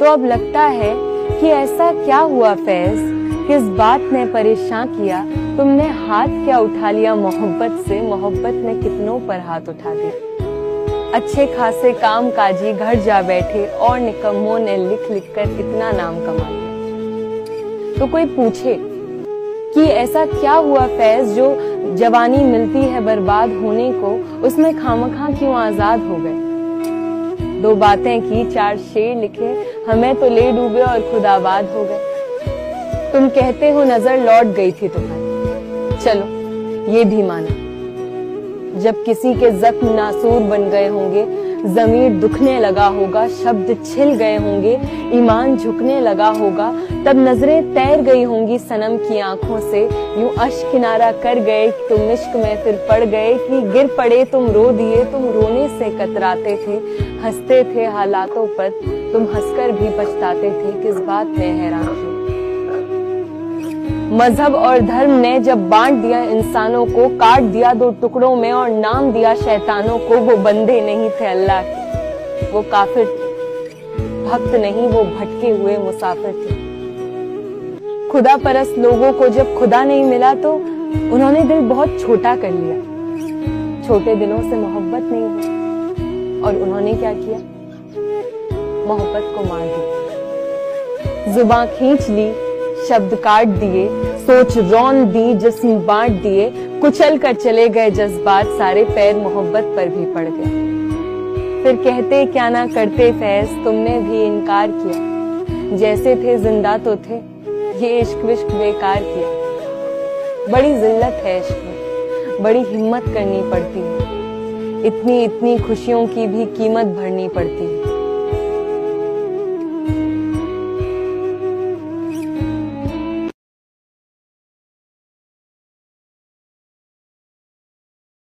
तो अब लगता है कि ऐसा क्या हुआ फैज? किस बात ने परेशान किया? तुमने हाथ क्या उठा लिया मोहब्बत से? मोहब्बत ने कितनों पर हाथ उठा दिया? अच्छे खासे काम काजी घर जा बैठे और निकम्मों ने लिख लिख कर कितना नाम कमा लिया तो कोई पूछे कि ऐसा क्या हुआ फैज जो जवानी मिलती है बर्बाद होने को, उसमें खामखा क्यों आज़ाद हो गए? दो बातें की, चार शेर लिखे हमें तो ले डूबे और खुद आबाद हो गए। तुम कहते हो नज़र लौट गई थी तुम्हारी। चलो, ये भी माना। जब किसी के जख्म नासूर बन गए होंगे जमीर दुखने लगा होगा, शब्द छिल गए होंगे, ईमान झुकने लगा होगा, तब नज़रें तैर गई होंगी सनम की आँखों से। यूँ अश किनारा कर गए तुम इश्क में फिर पड़ गए कि गिर पड़े तुम रो दिए, तुम रोने से कतराते थे, हँसते थे हालातों पर। तुम हंसकर भी पछताते थे, किस बात में हैरान थे? मज़हब और धर्म ने जब बांट दिया इंसानों को, काट दिया दो टुकड़ों में और नाम दिया शैतानों को, वो बंदे नहीं थे अल्लाह के। वो काफिर थे। भक्त नहीं, वो भटके हुए मुसाफिर थे। खुदा परस्त लोगों को जब खुदा नहीं मिला तो उन्होंने दिल बहुत छोटा कर लिया। छोटे दिलों से मोहब्बत नहीं और उन्होंने क्या किया? मोहब्बत को दिया जुबा खींच ली, शब्द काट दिए, सोच रौन दी, जिस्म बांट दिए, कुचल कर चले गए जज्बात, सारे पैर मोहब्बत पर भी पड़ गए। फिर कहते, क्या ना करते फैज, तुमने भी इनकार किया। जैसे थे, ज़िंदा तो थे, ये इश्क विश्क बेकार किया। बड़ी जिल्लत है इश्क में, बड़ी हिम्मत करनी पड़ती है। इतनी इतनी खुशियों की भी कीमत भरनी पड़ती है।